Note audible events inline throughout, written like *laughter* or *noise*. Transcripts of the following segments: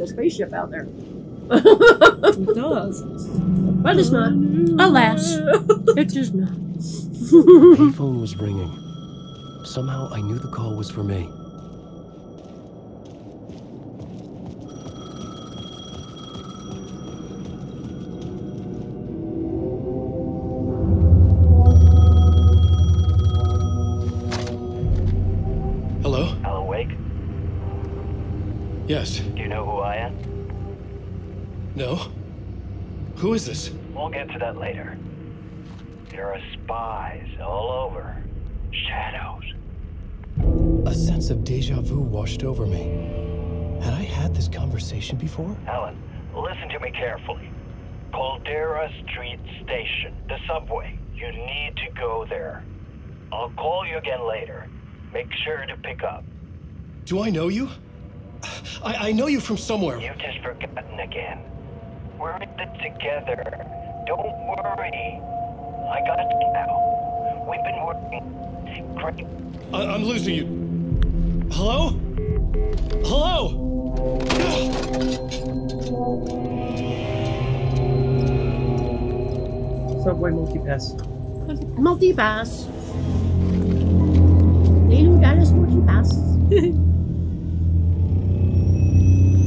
like a spaceship out there. It does. But it's not. Alas, it is not. Payphone was ringing. Somehow I knew the call was for me. Washed over me. Had I had this conversation before? Alan, listen to me carefully. Caldera Street Station, the subway. You need to go there. I'll call you again later. Make sure to pick up. Do I know you? I, I know you from somewhere. You've just forgotten again. We're in it together. Don't worry. I got you now. We've been working great. I, I'm losing you. Hello? Hello? Subway multipass. Multi-pass. Leeloo Dallas multi-pass. *laughs*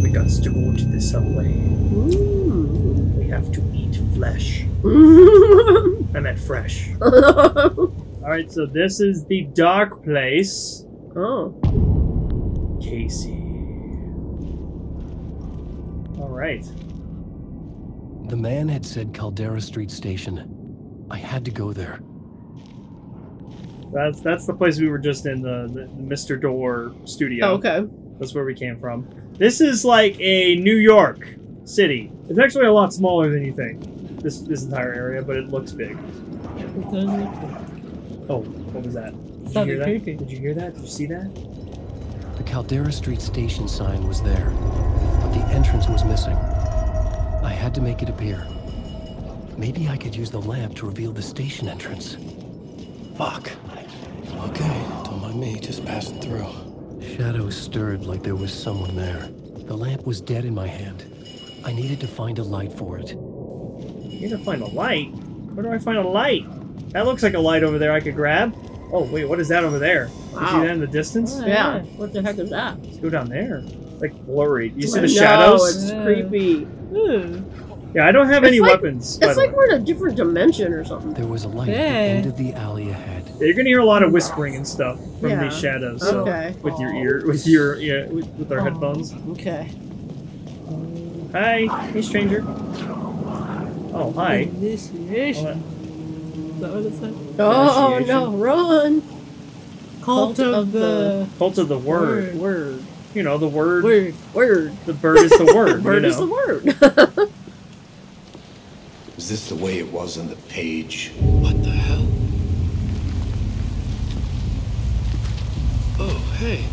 We got to go to the subway. Mm. We have to eat flesh. *laughs* I meant fresh. *laughs* Alright, so this is the dark place. oh. Casey. Alright. The man had said Caldera Street Station. I had to go there. That's that's the place we were just in, the, the, the Mr. Door studio. Oh, okay. That's where we came from. This is like a New York city. It's actually a lot smaller than you think. This this entire area, but it looks big. It does look Oh, what was that? Did you hear that? creepy. Did you hear that? Did you see that? The Caldera Street Station sign was there, but the entrance was missing. I had to make it appear. Maybe I could use the lamp to reveal the station entrance. Fuck. Okay, don't mind me, just passing through. Shadows stirred like there was someone there. The lamp was dead in my hand. I needed to find a light for it. You need to find a light. Where do I find a light? That looks like a light over there I could grab. Oh wait, what is that over there? You Wow. see that in the distance? Oh, Yeah. What the heck is that? Let's go down there. It's like blurry. You see No, the shadows? it's Yeah. creepy. Ooh. Yeah, I don't have It's any like- weapons. by It's the like we're in a different dimension or something. There was a light at Yeah. the end of the alley ahead. Yeah, you're gonna hear a lot of whispering and stuff from Yeah. these shadows. So Okay. with your ear, with your yeah, with, with our Aw. headphones. Oh, okay. Hi, hey stranger. Oh hi. Initiation. Well, Is that what it said? Oh no, run! Cult of the Cult of the word. Word. You know the word. word. Word. The bird is the word. *laughs* bird you is the word. *laughs* Is this the way it was on the page? What the hell? Oh, hey.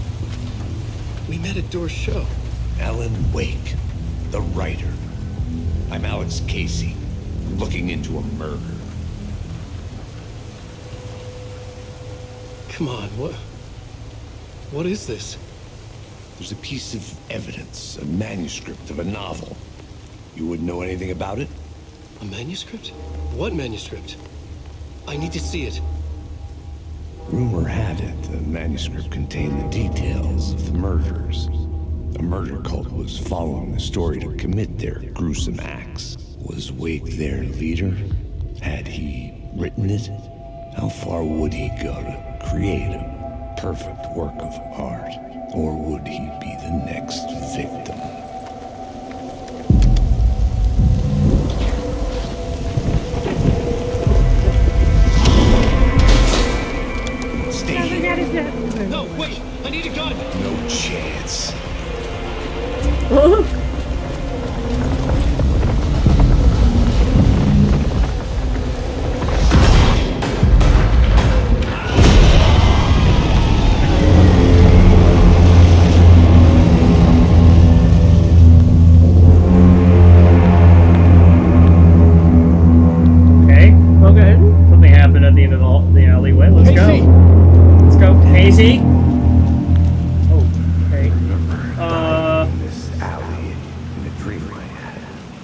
We met at Door's show. Alan Wake, the writer. I'm Alex Casey, looking into a murder. Come on, what? What is this? There's a piece of evidence, a manuscript of a novel. You wouldn't know anything about it? A manuscript? What manuscript? I need to see it. Rumor had it the manuscript contained the details of the murders. A murder cult was following the story to commit their gruesome acts. Was Wake their leader? Had he written it? How far would he go to create a perfect work of art? Or would he be the next victim?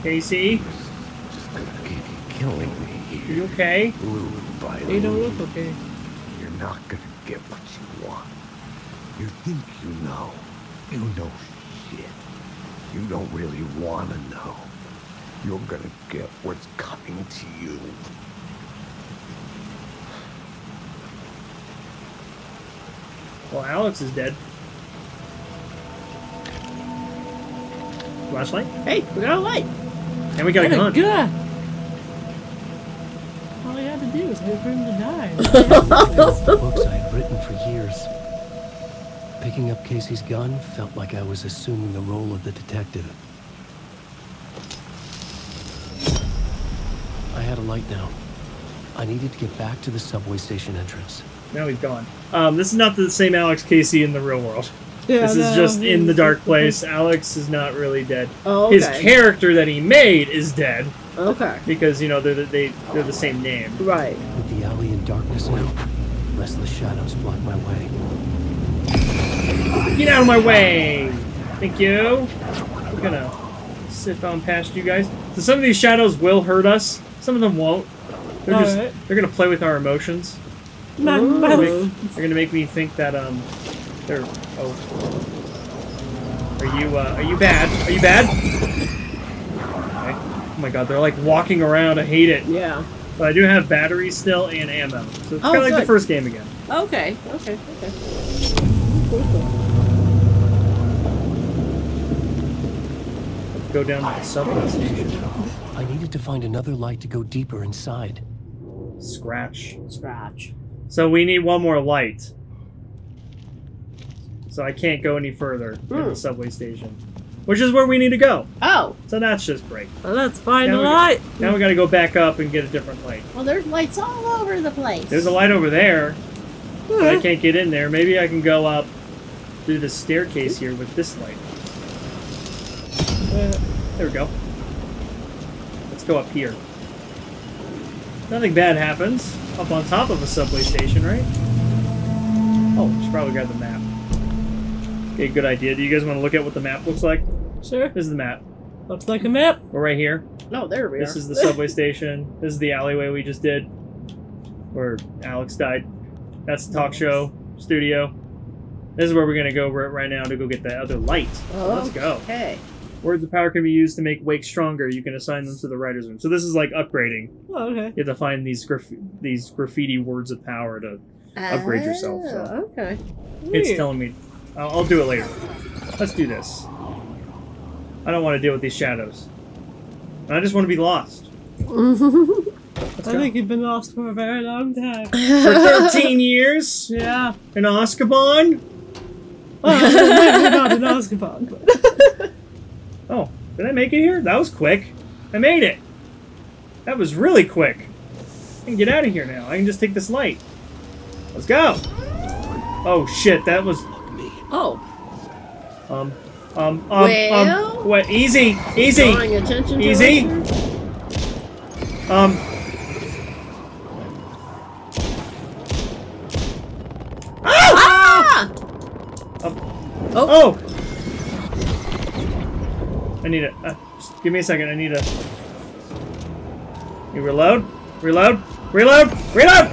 Casey, Just gonna keep you killing me here. you okay? Blue by You don't look okay. You're not gonna get what you want. You think you know. You know shit. You don't really wanna know. You're gonna get what's coming to you. Well, Alex is dead. Flashlight? Hey, we got a light. And we got a gun. Good. All you had to do was wait for him to die. The *laughs* books I had written for years. Picking up Casey's gun felt like I was assuming the role of the detective. I had a light now. I needed to get back to the subway station entrance. Now he's gone. Um, this is not the same Alex Casey in the real world. Yeah, this is just in the dark *laughs* place. Alex is not really dead. Oh, His character that he made is dead Okay. because you know they're the, they they're the same name. Right. With the alley in darkness now, restless shadows block my way. Get out of my way! Thank you. We're gonna sit on past you guys. So some of these shadows will hurt us. Some of them won't. They're just Alright. they're gonna play with our emotions. Man, Ooh. man. They're gonna make me think that um they're oh are you uh, are you bad? Are you bad? Okay. Oh my god, they're like walking around. I hate it. Yeah. But I do have batteries still and ammo, so it's Oh, kind of like the first game again. Okay. Okay. Okay. Let's go down to the subway station. I needed to find another light to go deeper inside. Scratch. Scratch. So we need one more light. So I can't go any further in Hmm. the subway station. Which is where we need to go. Oh. So that's just great. Well, let's find Now a we- light. Now we gotta go back up and get a different light. Well, there's lights all over the place. There's a light over there, but I can't get in there. Maybe I can go up through the staircase here with this light. Uh, there we go. Let's go up here. Nothing bad happens up on top of a subway station, right? Oh, should probably grab the map. Okay, good idea. Do you guys want to look at what the map looks like? Sure. This is the map. Looks like a map. We're right here. No, there we are. This are. is the subway *laughs* station. This is the alleyway we just did, where Alex died. That's the talk show studio. This is where we're gonna go right now to go get the other light. So let's go. Okay. Words of power can be used to make Wake stronger. You can assign them to the writers' room. So this is like upgrading. Oh, okay. You have to find these graf- these graffiti words of power to. Upgrade yourself, so. Oh, Okay. It's Weird. telling me. I'll, I'll do it later. Let's do this. I don't want to deal with these shadows. I just want to be lost. *laughs* I think you've been lost for a very long time. For 13 years yeah. in Azkaban. Well, maybe not in Azkaban, but *laughs* Oh, did I make it here? That was quick. I made it. That was really quick. I can get out of here now. I can just take this light. Let's go. Oh shit, that was Oh. um um um Well? um what easy easy Drawing attention to Easy. it. um Ah! oh I need it. Uh, give me a second. I need a. You reload, reload, reload, reload,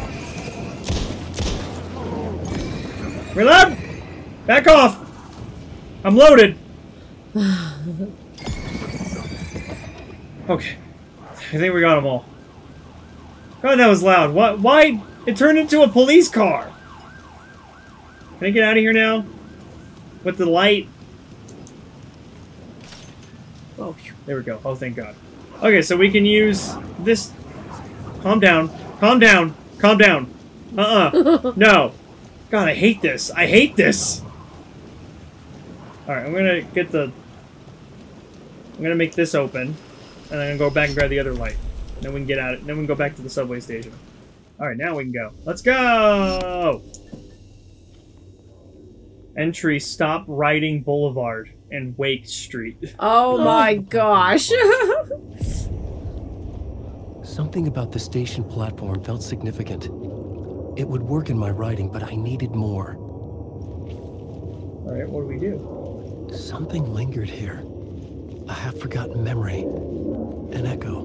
reload. Back off. I'm loaded. Okay. I think we got them all. God, that was loud. What? Why? It turned into a police car. Can I get out of here now? With the light? Oh, there we go. Oh, thank God. Okay, so we can use this. Calm down. Calm down. Calm down. Uh-uh. *laughs* no. God, I hate this. I hate this. Alright, I'm gonna get the... I'm gonna make this open. And I'm gonna go back and grab the other light. Then we can get out. Then we can go back to the subway station. Alright, now we can go. Let's go! Entry Stop Riding Boulevard and Wake Street. Oh my gosh. *laughs* Something about the station platform felt significant. It would work in my writing, but I needed more. Alright, what do we do? Something lingered here. A half-forgotten memory. an echo.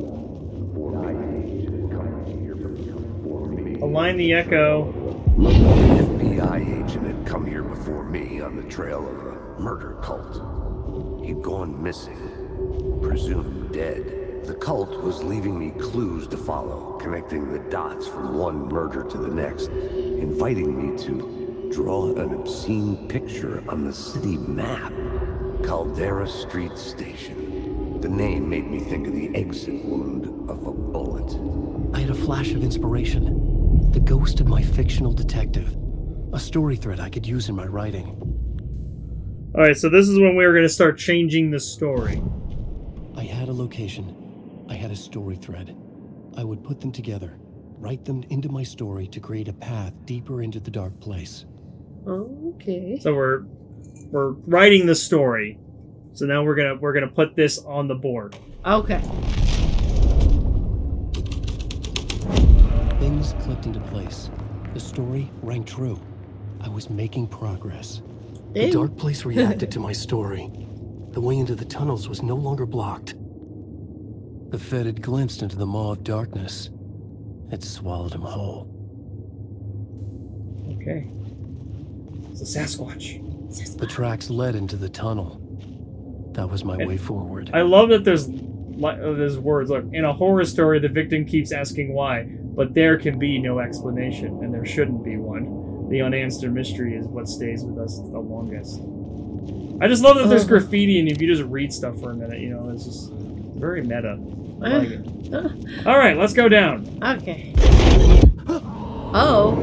Align the echo. An FBI agent had come here before me on the trail of a murder cult. He'd gone missing, presumed dead. The cult was leaving me clues to follow, connecting the dots from one murder to the next, inviting me to draw an obscene picture on the city map. Caldera Street Station. The name made me think of the exit wound of a bullet. I had a flash of inspiration. The ghost of my fictional detective. A story thread I could use in my writing. Alright, so this is when we were going to start changing the story. I had a location. I had a story thread. I would put them together, write them into my story to create a path deeper into the dark place. Okay. So we're we're writing the story. So now we're gonna we're gonna put this on the board. Okay. Things clicked into place. The story rang true. I was making progress. The dark place reacted to *laughs* my story. The way into the tunnels was no longer blocked. The Fed had glimpsed into the maw of darkness. It swallowed him whole. Okay. It's a Sasquatch. The tracks led into the tunnel. That was my way forward. I love that there's li- uh, there's words. Look, in a horror story, the victim keeps asking why, but there can be no explanation, and there shouldn't be one. The unanswered mystery is what stays with us the longest. I just love that there's Uh-huh. graffiti, and if you just read stuff for a minute, you know, it's just very meta. Like. Uh, All right, let's go down. okay. *gasps* Oh.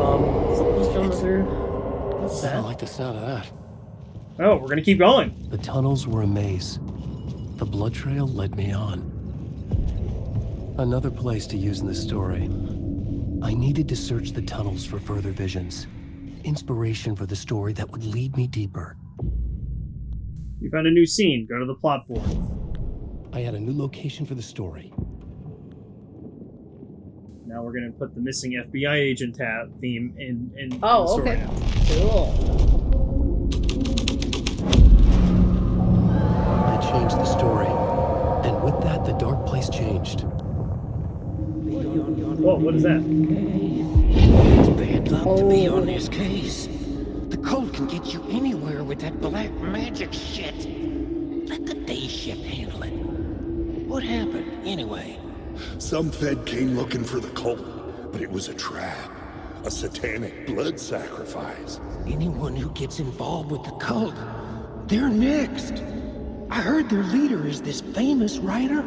Um, Something's coming through. What's I don't like the sound of that. oh, we're gonna keep going. The tunnels were a maze. The blood trail led me on. Another place to use in the story. I needed to search the tunnels for further visions. Inspiration for the story that would lead me deeper. You found a new scene. Go to the plot board. I had a new location for the story. Now we're gonna put the missing FBI agent tab theme in in oh, the Oh, story okay. now. Cool. I changed the story. And with that, the dark place changed. Whoa, what is that? It's bad luck to be Oh. on this case. The cult can get you anywhere with that black magic shit. Let the day shift handle it. What happened, anyway? Some Fed came looking for the cult, but it was a trap. A satanic blood sacrifice. Anyone who gets involved with the cult, they're next. I heard their leader is this famous writer,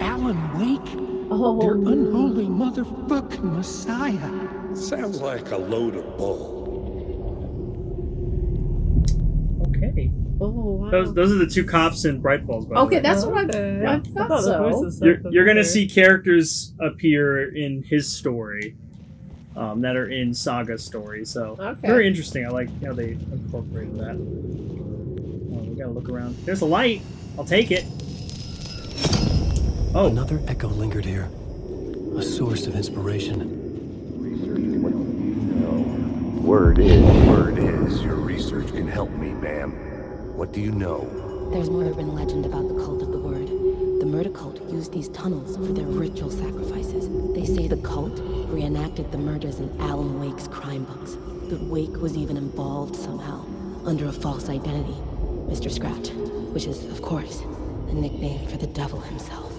Alan Wake. Oh. Their unholy motherfucking messiah. Sounds like a load of bull. Okay. Oh, wow. Those those are the two cops in Bright Falls. By the Okay, way. that's what I, Okay. I I thought thought so. voices you're, you're gonna see characters appear in his story um, that are in Saga's story. So Okay. very interesting. I like how they incorporated that. Oh, we gotta look around. There's a light. I'll take it. Oh, Another echo lingered here. A source of inspiration. Word is, word is, your research can help me, ma'am. What do you know? There's more urban legend about the cult of the word. The murder cult used these tunnels for their ritual sacrifices. They say the cult reenacted the murders in Alan Wake's crime books. That Wake was even involved somehow, under a false identity. Mr. Scratch, which is, of course, a nickname for the devil himself.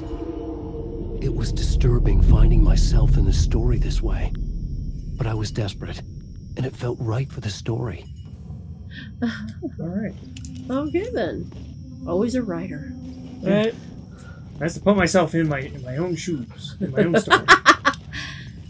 It was disturbing finding myself in the story this way. But I was desperate, and it felt right for the story. *laughs* all right. Okay then. Always a writer. Right. Nice to put myself in my in my own shoes, in my own *laughs* story.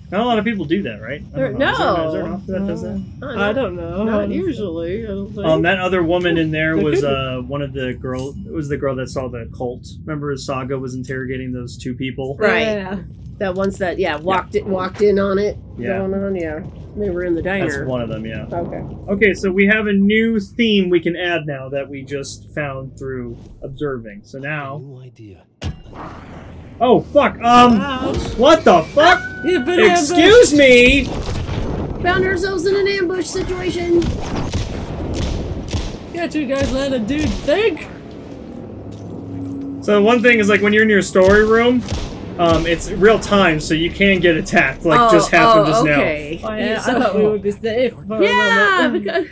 Not a lot of people do that, right? I There- don't. Is there- no. There an author that does that? I don't know. Not usually. I don't think. Um, that other woman in there There was uh one of the girl. It was the girl that saw the cult. Remember, Saga was interrogating those two people. Right. Yeah. That ones that yeah walked it walked in on it. Yeah. Going on. Yeah. They were in the diner. That's one of them. Yeah. Okay. Okay, so we have a new theme we can add now that we just found through observing. So now, New idea. oh fuck, um, Ouch. what the fuck? You've been Excuse me. Found ourselves in an ambush situation. Got you guys let a dude think. So one thing is like when you're in your story room, um, it's real time, so you can get attacked. Like oh, just happened oh, just okay. I, Yeah, I thought we would be safe. For *laughs* Yeah, A *laughs* because.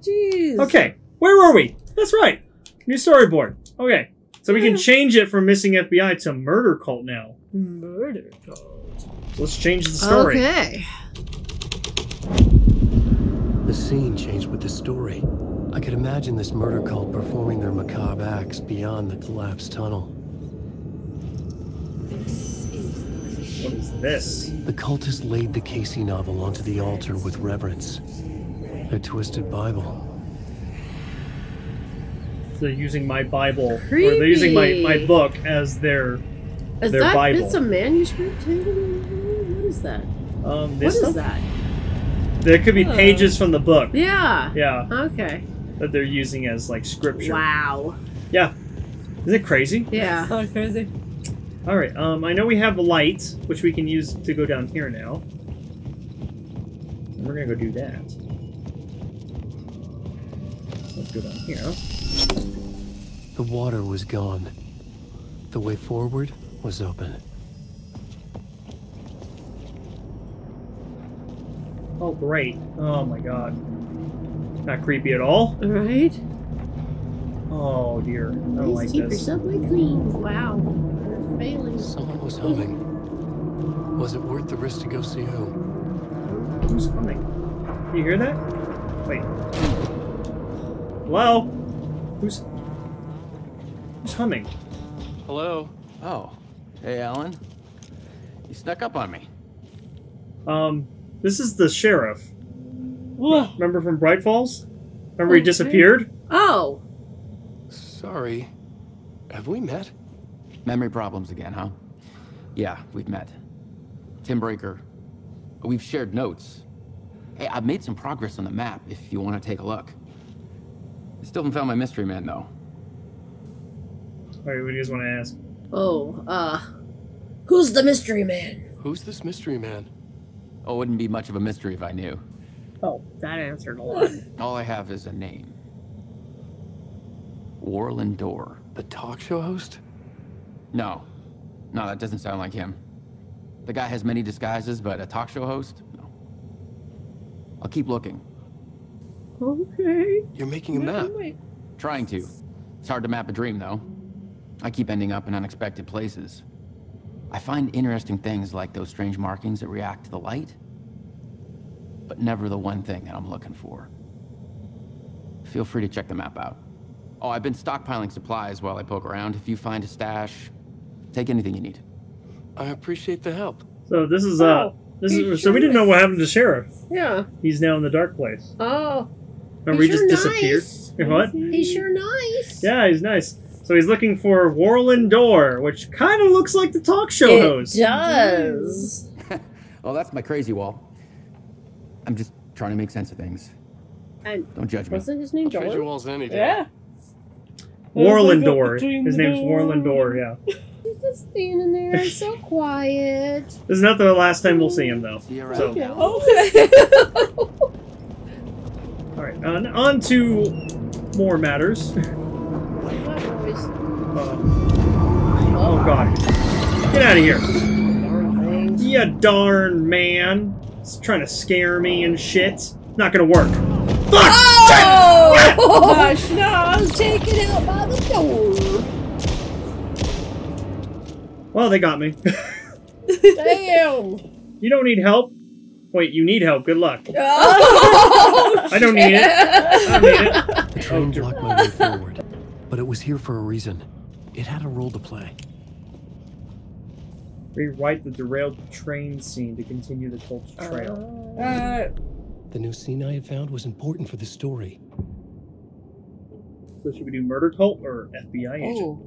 Jeez. now. Okay, where were we? That's right. New storyboard. Okay, so we can change it from missing FBI to murder cult now. Murder cult. So let's change the story. Okay. The scene changed with the story. I could imagine this murder cult performing their macabre acts beyond the collapsed tunnel. What is this? The cultists laid the Casey novel onto the altar with reverence. Their twisted Bible. They're using my Bible, or they're using my, my book as their Is Their that Bible. it's a manuscript? What is that? um. What This is that? There could be pages from the book. Yeah. Yeah, Okay. that they're using as like scripture. Wow. Yeah. Isn't it crazy? Yeah. So crazy. All right. Um, I know we have a light, which we can use to go down here now. And we're gonna go do that. Let's go down here. The water was gone. The way forward was open. Oh, great. Oh my god. Not creepy at all. all. Right? Oh dear. I don't Please like keep your this. subway clean. Wow. You're failing. Someone was humming. Was it worth the risk to go see who? Who's humming? You hear that? Wait. Hello? Who's Who's humming? Hello? Oh. Hey, Alan. You snuck up on me. Um, this is the sheriff. Whoa. Remember from Bright Falls? Remember he Okay. disappeared? Oh. Sorry. Have we met? Memory problems again, huh? Yeah, we've met. Tim Breaker. We've shared notes. Hey, I've made some progress on the map if you want to take a look. I still haven't found my mystery man, though. Alright, what do you guys want to ask? Oh. Uh. Who's the mystery man? Who's this mystery man? Oh, it wouldn't be much of a mystery if I knew. Oh, that answered a lot. All I have is a name. Warlin Door. The talk show host? No. No, that doesn't sound like him. The guy has many disguises, but a talk show host? No. I'll keep looking. okay. You're making a map. Trying to. It's hard to map a dream, though. I keep ending up in unexpected places. I find interesting things like those strange markings that react to the light, but never the one thing that I'm looking for. Feel free to check the map out. Oh, I've been stockpiling supplies while I poke around. If you find a stash, take anything you need. I appreciate the help. So this is uh Oh, this he is so we didn't know what happened to sheriff. Yeah. He's now in the dark place. Oh. Remember He's he just sure disappeared? nice. What? He's sure nice. Yeah, he's nice. So he's looking for Warlin Door, which kind of looks like the talk show it host. does. *laughs* Oh, that's my crazy wall. I'm just trying to make sense of things. And Don't judge me. wasn't his name Trade your Jordan? walls any day. Yeah. Warlin Let's look up Door. between His the name's door. Warlin Yeah. *laughs* He's just standing there, *laughs* so quiet. This is not the last time we'll see him though. See you around. So, Okay. *laughs* all right, on, on to more matters. Uh, oh god, get out of here! You darn man! It's trying to scare me and shit. Not gonna work. Fuck! Oh! Gosh, no, I was taken out by the door. Well, they got me. *laughs* Damn. you don't need help. Wait, you need help. Good luck. Oh, I don't need it. I don't need it. *laughs* The train blocked my way forward, but it was here for a reason. It had a role to play. Rewrite the derailed train scene to continue the cult's trail. Uh, The new scene I had found was important for the story. So should we do murder cult or FBI agent?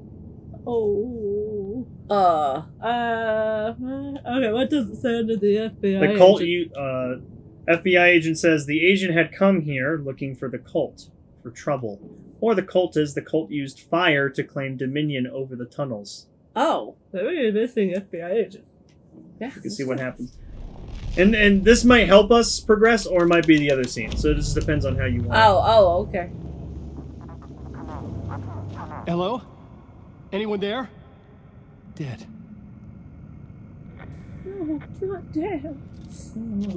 oh. Uh, Uh. Okay, what does it say under the FBI? The cult, agent? you, uh, FBI agent says the agent had come here looking for the cult, for trouble. Or the cult is the cult used fire to claim dominion over the tunnels. oh. So we're missing FBI agent. Yeah. You can see what happens. And and this might help us progress, or it might be the other scene. So it just depends on how you want. Oh, oh, okay. Hello? Anyone there? Dead. No, not dead.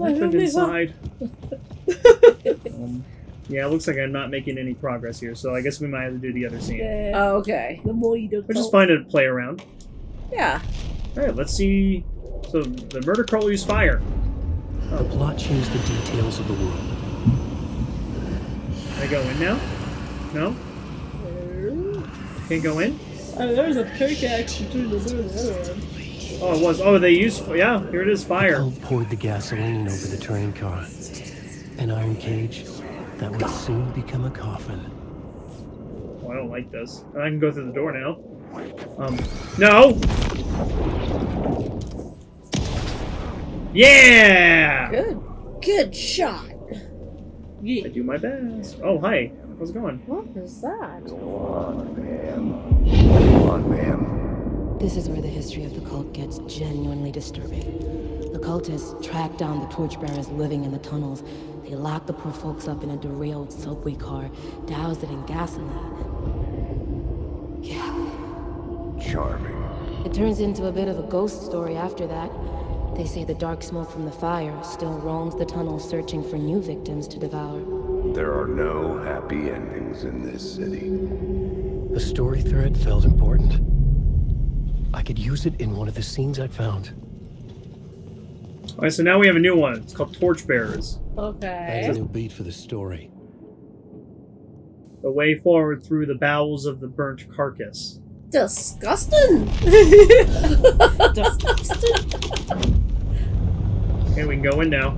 I put inside. um, *laughs* yeah, it looks like I'm not making any progress here, so I guess we might have to do the other scene. Yeah. Oh, okay. The more you do Which is fine to play around. Yeah. Alright, let's see. So, the murder cult used fire. The plot changed the details of the world. Can I go in now? No? Can't go in? Oh, there was a pickaxe between the door and the other one. Oh, it was. Oh, they used. Yeah, here it is. Fire. cult poured the gasoline over the train car. An iron cage that would soon become a coffin. Oh, I don't like this. I can go through the door now. Um, no. Yeah. Good. Good shot. I do my best. Oh, hi. How's it going? What is that? This is where the history of the cult gets genuinely disturbing. The cultists track down the torchbearers living in the tunnels. They lock the poor folks up in a derailed subway car, douse it in gasoline. Yeah. Charming. It turns into a bit of a ghost story after that. They say the dark smoke from the fire still roams the tunnels searching for new victims to devour. There are no happy endings in this city. The story thread felt important. I could use it in one of the scenes I'd found. Alright, so now we have a new one. It's called Torchbearers. That's Okay. a new beat for the story. The way forward through the bowels of the burnt carcass. Disgusting. *laughs* Disgusting. Okay, we can go in now.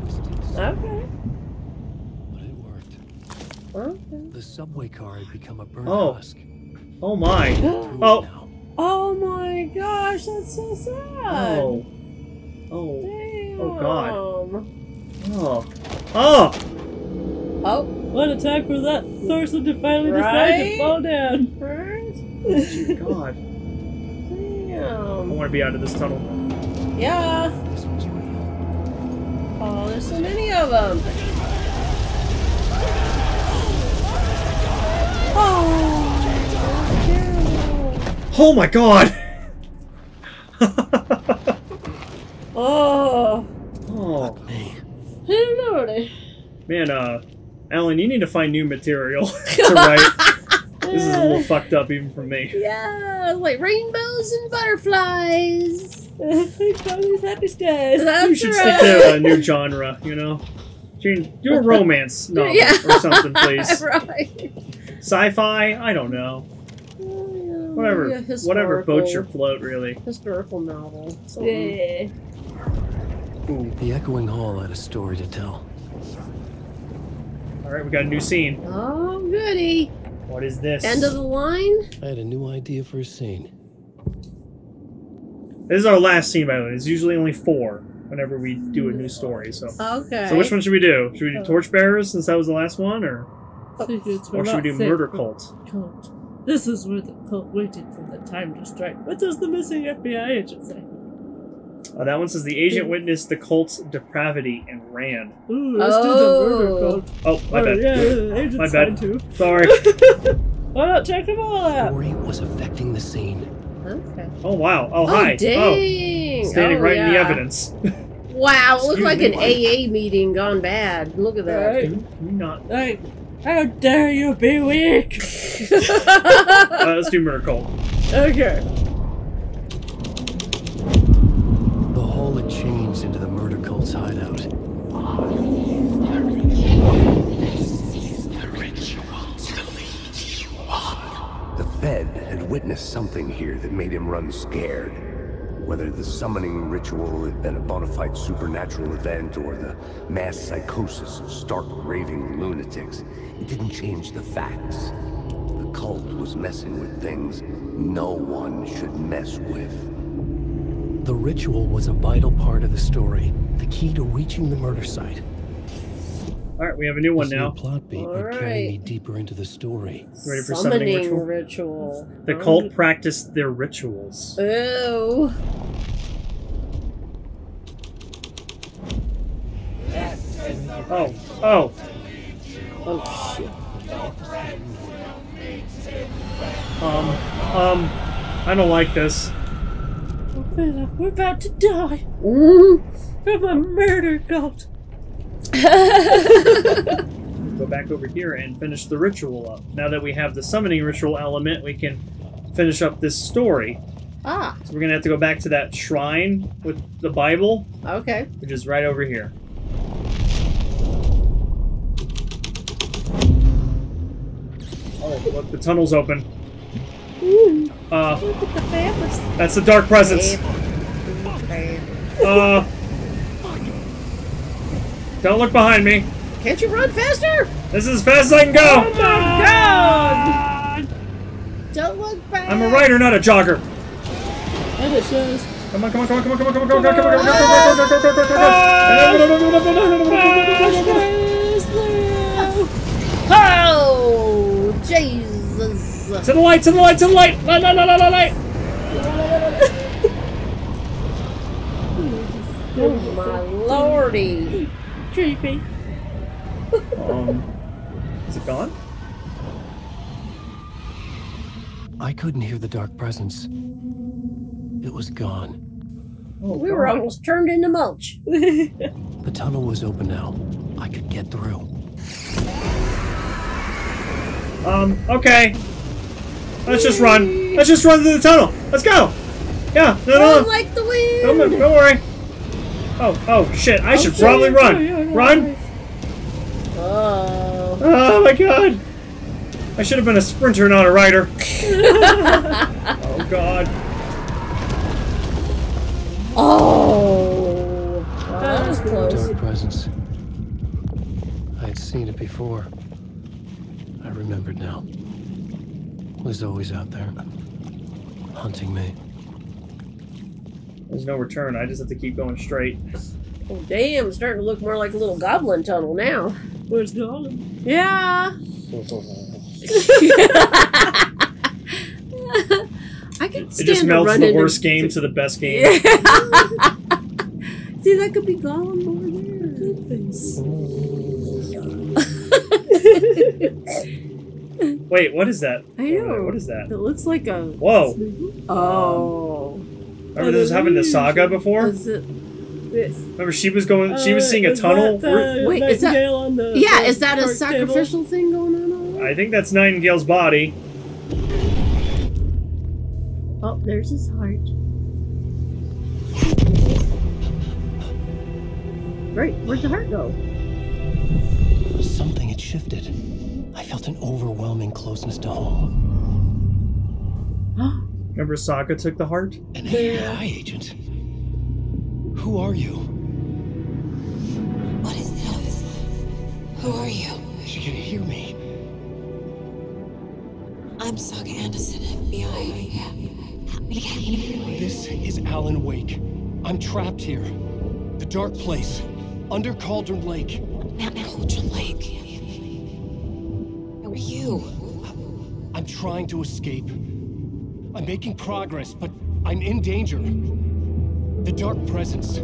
Okay. But it worked. Okay. The subway car had become a burnt Oh. husk. Oh my. *gasps* Oh. Oh my gosh, that's so sad. Oh. Oh. Damn. Oh, God. Oh. Oh! Oh, What a time for that person to finally decide Right? to fall down. right. Dear God. *laughs* I want to be out of this tunnel. Yeah. This was real. Oh, there's so many of them. Oh, terrible. Oh my God! *laughs* Oh, oh. Hey, hello. Man, uh, Alan, you need to find new material *laughs* to *laughs* write. This is a little fucked up even for me. Yeah, like rainbows and butterflies. Charlie's happy stairs. That's You should right. stick to a new genre, you know? Do a *laughs* romance novel Yeah. or something, please. *laughs* right. Sci-fi? I don't know. Whatever, Yeah, whatever boats your float, really. Historical novel. Something. Yeah. Ooh. the echoing hall had a story to tell. All right, we got a new scene. Oh, goody. What is this? End of the line? I had a new idea for a scene. This is our last scene, by the way. There's usually only four whenever we do a new story. So, Okay. so which one should we do? Should we do Torchbearers since that was the last one, or Secrets or should we do Murder for Cult? Cult. This is where the cult waited for the time to strike. What does the missing FBI agent say? Uh, that one says the agent witnessed the cult's depravity and ran. Ooh, let's do the murder Oh. cult. Oh, my oh, bad. yeah, the agent's My bad. too. Sorry. Why *laughs* not check them all The out? story was affecting the scene. Okay. Oh wow. Oh Oh, hi. dang. Oh, standing Oh, right in the evidence. *laughs* Wow, it looked like an what? AA meeting gone bad. Look at that. Right. Can not. Like, how dare you be weak? *laughs* Uh, let's do Murder Cult. okay. The hall had changed into the murder cult's hideout. Witnessed something here that made him run scared. Whether the summoning ritual had been a bona fide supernatural event or the mass psychosis of stark raving lunatics, it didn't change the facts. The cult was messing with things no one should mess with. The ritual was a vital part of the story, the key to reaching the murder site. All right, we have a new one This now. new plot beat would carry Alright. me deeper into the story. Ready for summoning ritual? ritual. The cult practiced their rituals. Oh. Oh, oh. Oh shit. Um, um, I don't like this. Bella, we're about to die Mm. from a murder cult. *laughs* Go back over here and finish the ritual up. Now that we have the summoning ritual element, we can finish up this story. Ah, So we're gonna have to go back to that shrine with the Bible, okay. which is right over here. Oh, look, the tunnel's open. Uh, Look at the families. that's the dark presence. Uh, don't look behind me. Can't you run faster? This is as fast as I can go. Oh my god! Don't look back. I'm a writer, not a jogger. And it says, Come on, come on, come on, come on, come on, come on, come on, come on, come on, come on, come on, come on, come on, come on, Oh, Jesus. To the light, to the light, to the light! Light, light, light, light, light, light! Oh, my lordy. Creepy. Um, is it gone? I couldn't hear the dark presence. It was gone. Oh, We were almost turned into mulch. *laughs* The tunnel was open now. I could get through. Um, okay. Let's just run. Let's just run through the tunnel. Let's go. Yeah, no, Run no. like the Don't, don't worry. Oh, oh, shit. I should probably run. Run. Oh. Oh, my God. I should have been a sprinter, not a rider. *laughs* oh, God. Oh. Wow, that was The close. dark presence. I had seen it before. I remembered now. It was always out there. Hunting me. There's no return. I just have to keep going straight. Oh, damn, it's starting to look more like a little goblin tunnel now. Where's Gollum? Yeah. *laughs* I could It stand just to melts run the into- worst game to the best game. *laughs* See, that could be Gollum over there. *laughs* Wait, what is that? I know. What is that? It looks like a. Whoa. Oh. Remember this happened to Saga before? Is it this? Remember she was going, she was Uh, seeing a tunnel? that, We're- uh, Wait, is that- on the, Yeah, the is that a dark table? sacrificial thing going on? over? I think that's Nightingale's body. Oh, there's his heart. Right, where'd the heart go? Something had shifted. I felt an overwhelming closeness to home. *gasps* Remember Saga took the heart? An AI agent. Who are you? What is this? Who are you? She can hear me. I'm Saga Anderson, FBI. Help me get you. This is Alan Wake. I'm trapped here. The dark place. Under Cauldron Lake. Mount Cauldron Lake. Who are you? I'm trying to escape. I'm making progress, but I'm in danger. The dark presence.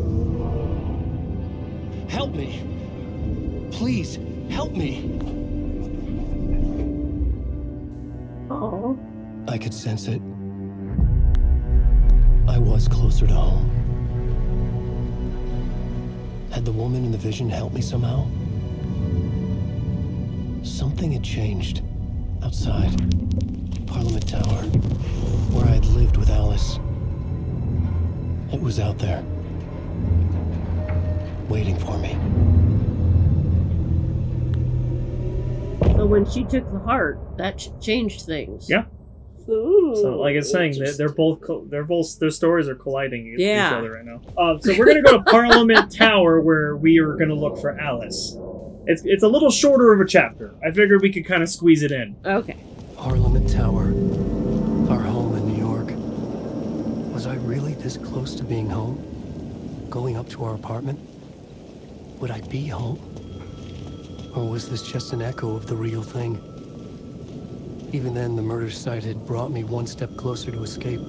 Help me. Please, help me. Oh. I could sense it. I was closer to home. Had the woman in the vision helped me somehow? Something had changed. Outside. Parliament Tower. Where I'd lived with Alice. It was out there. Waiting for me. So when she took the heart, that changed things. Yeah. Ooh, So, like it's saying, they're, they're both, they're both, their stories are colliding with Yeah. each other right now. Uh, so we're gonna go to Parliament *laughs* Tower where we are gonna look for Alice. It's, it's a little shorter of a chapter. I figured we could kind of squeeze it in. Okay. This close to being home? Going up to our apartment? Would I be home? Or was this just an echo of the real thing? Even then, the murder site had brought me one step closer to escape.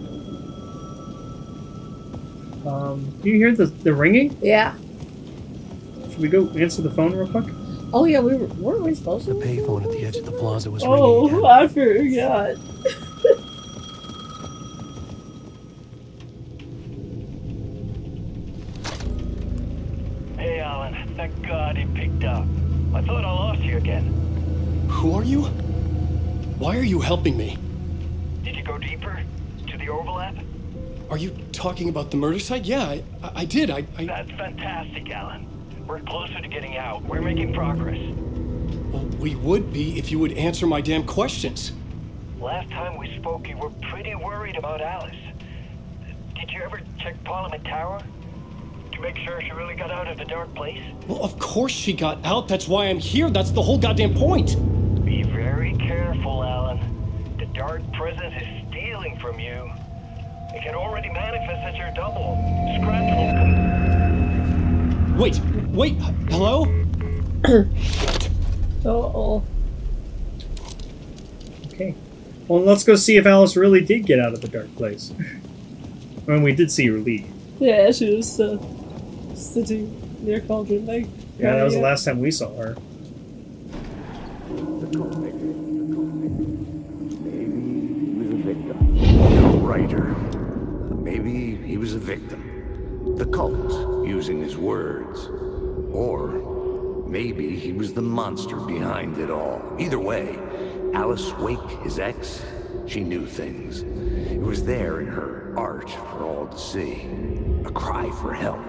Um, do you hear the, the ringing? Yeah. Should we go answer the phone real quick? Oh yeah, we were. Weren't we supposed to? The to? payphone at the edge of the plaza was ringing Oh. I forgot. You helping me? Did you go deeper? To the overlap? Are you talking about the murder site? Yeah, I, I, did. I, I. That's fantastic, Alan. We're closer to getting out. We're making progress. Well, we would be if you would answer my damn questions. Last time we spoke, you were pretty worried about Alice. Did you ever check Parliament Tower? To make sure she really got out of the dark place? Well, of course she got out. That's why I'm here. That's the whole goddamn point. Be very careful, Alan. The dark presence is stealing from you. It can already manifest as your double. Scratch will Wait, wait, hello? *coughs* oh. Okay. Well, let's go see if Alice really did get out of the dark place. *laughs* I mean, we did see her leave. Yeah, she was uh, sitting near Cauldron Lake. Yeah, that was the last time we saw her. Writer. Maybe he was a victim. The cult, using his words. Or maybe he was the monster behind it all. Either way, Alice Wake, his ex, she knew things. It was there in her art for all to see. A cry for help.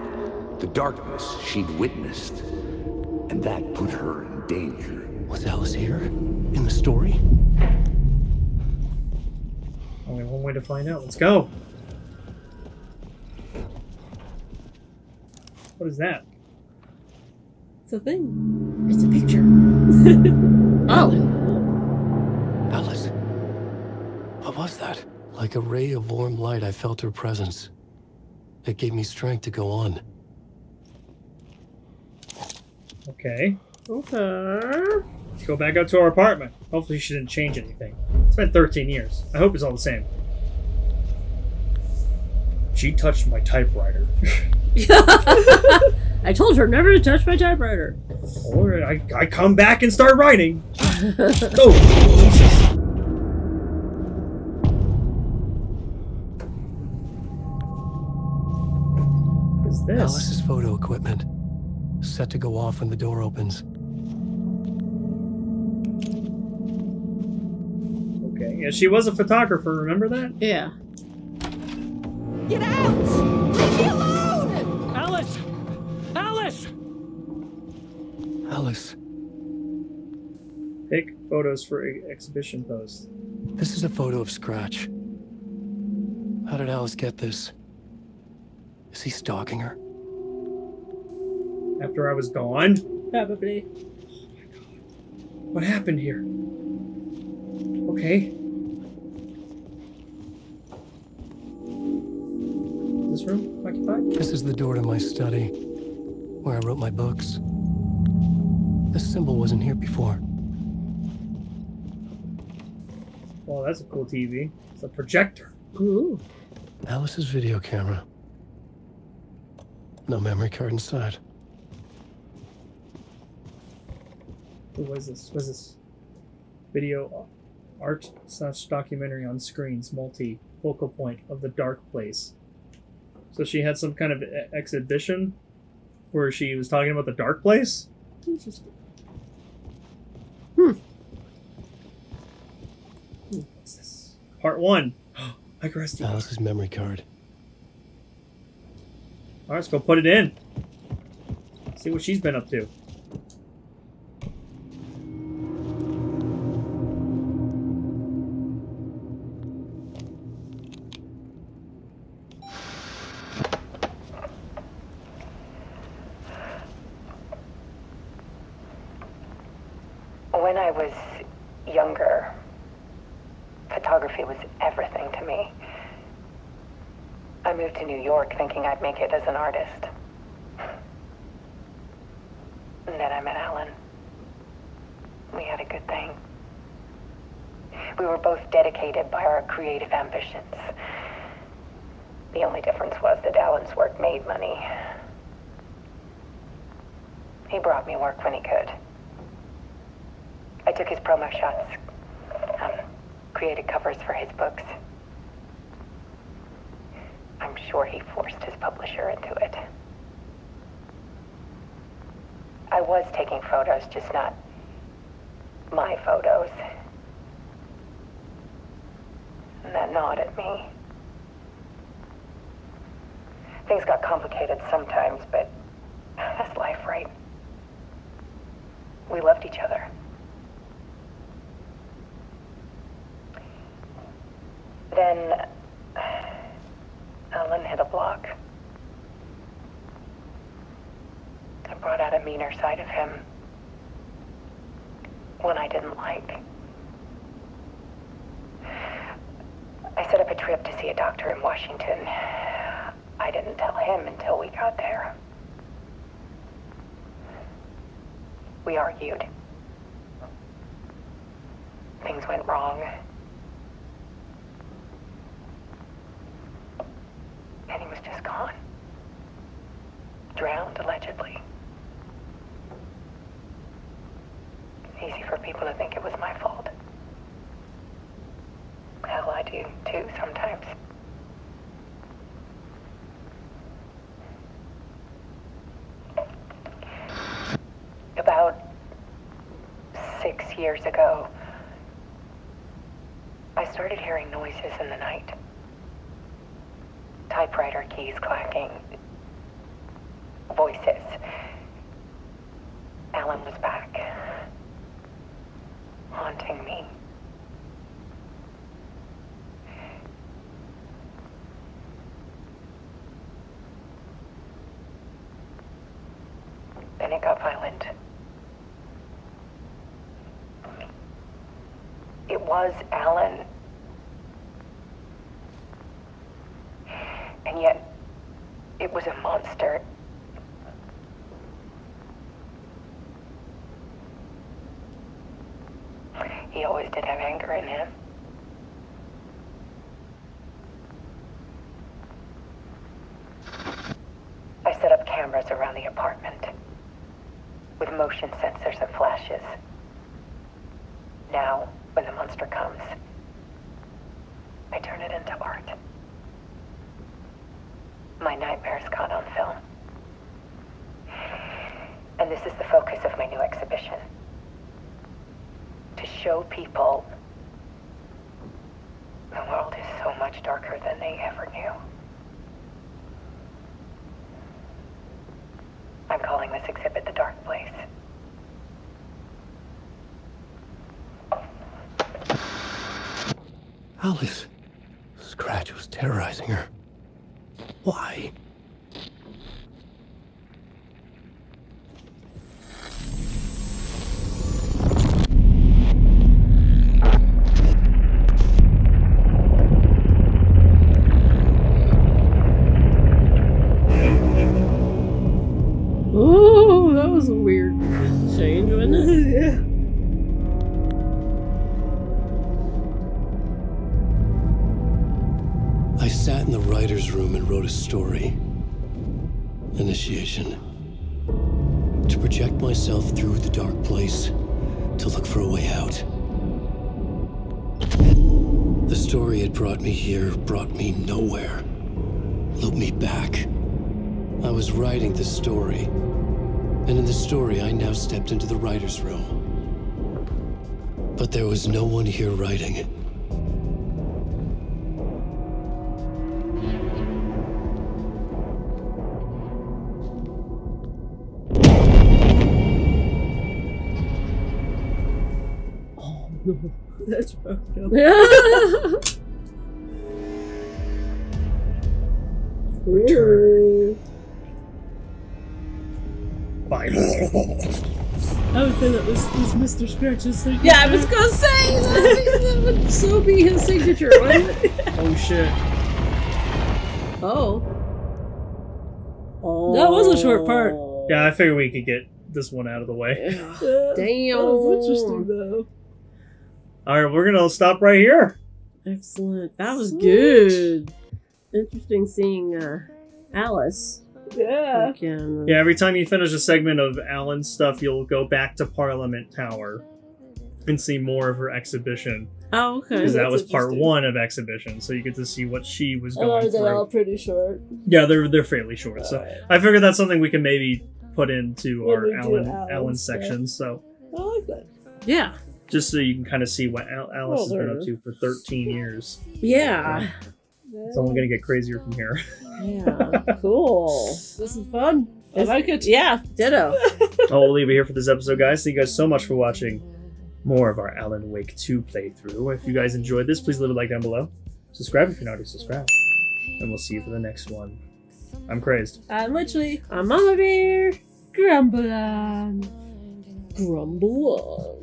The darkness she'd witnessed. And that put her in danger. Was Alice here? In the story? Only one way to find out. Let's go. What is that? It's a thing. It's a picture. *laughs* oh. Alice. What was that? Like a ray of warm light, I felt her presence. It gave me strength to go on. Okay. Okay. Let's go back up to our apartment. Hopefully she didn't change anything. It's been 13 years. I hope it's all the same. She touched my typewriter. *laughs* I told her never to touch my typewriter. or I, I come back and start writing. *laughs* oh, Jesus. What is this? Alice's photo equipment. Set to go off when the door opens. Okay, yeah, she was a photographer, remember that? Yeah. Get out! Leave me alone! Alice! Alice! Alice, Pick photos for exhibition post. this is a photo of Scratch. How did Alice get this? Is he stalking her? After I was gone? Probably. What happened here? Okay. Occupied? This is the door to my study, where I wrote my books. This symbol wasn't here before. Well, that's a cool TV. It's a projector. Ooh. Alice's video camera. No memory card inside. Ooh, What is this? What is this? Video art slash documentary on screens, multi focal point of the dark place. So she had some kind of e- exhibition where she was talking about the dark place. Interesting. Hmm. Ooh, what's this? Part one. Like Rusty. Alice's memory card. All right, let's go put it in. See what she's been up to. Photography was everything to me. I moved to New York thinking I'd make it as an artist. And then I met Alan. We had a good thing. We were both dedicated by our creative ambitions. The only difference was that Alan's work made money. He brought me work when he could. I took his promo shots, created covers for his books. I'm sure he forced his publisher into it. I was taking photos, just not my photos. And that nod at me. Things got complicated sometimes, but *laughs* that's life, right? We loved each other. Then *sighs* Alan hit a block. I brought out a meaner side of him. One I didn't like. I set up a trip to see a doctor in Washington. I didn't tell him until we got there. We argued. Things went wrong. And he was just gone. Drowned, allegedly. Easy for people to think it was my fault. Hell, I do too sometimes. About six years ago, I started hearing noises in the night. Typewriter keys clacking. Voices. Alan was back. Haunting me. Then it got violent. It was Alan. And yet, it was a monster. He always did have anger in him. I set up cameras around the apartment with motion sensors and flashes. Now, when the monster comes, I turn it into art. My nightmares caught on film. And this is the focus of my new exhibition. To show people the world is so much darker than they ever knew. I'm calling this exhibit The Dark Place. Alice. Scratch was terrorizing her. Stepped into the writer's room. But there was no one here writing it. That's fucked up. Return. Bye. I would say that was, was Mr. Scratch's signature. Yeah, I was gonna say that, that would so be his signature, wouldn't it? Oh shit. Oh. Oh. That was a short part. Yeah, I figured we could get this one out of the way. *laughs* Damn. That was interesting, though. Alright, we're gonna stop right here. Excellent. That was Sweet. good. Interesting seeing uh, Alice Yeah. again. Yeah, every time you finish a segment of Alan's stuff, you'll go back to Parliament Tower and see more of her exhibition. Oh, okay. Because that was part one of exhibition, so you get to see what she was Or going are they through. all pretty short? Yeah, they're they're fairly short. So Alright. I figured that's something we can maybe put into When our Alan Alan Alan section. So I like that. Yeah. just so you can kind of see what Al- Alice has been up to for 13 years. Yeah. It's only going to get crazier from here. Yeah. *laughs* Cool. This is fun. I like it. Yeah. Ditto. *laughs* oh, we'll leave it here for this episode, guys. Thank you guys so much for watching more of our Alan Wake 2 playthrough. If you guys enjoyed this, please leave a like down below. Subscribe if you're not already subscribed. And we'll see you for the next one. I'm crazed. I'm literally I'm Mama Bear. grumble on. Grumble on.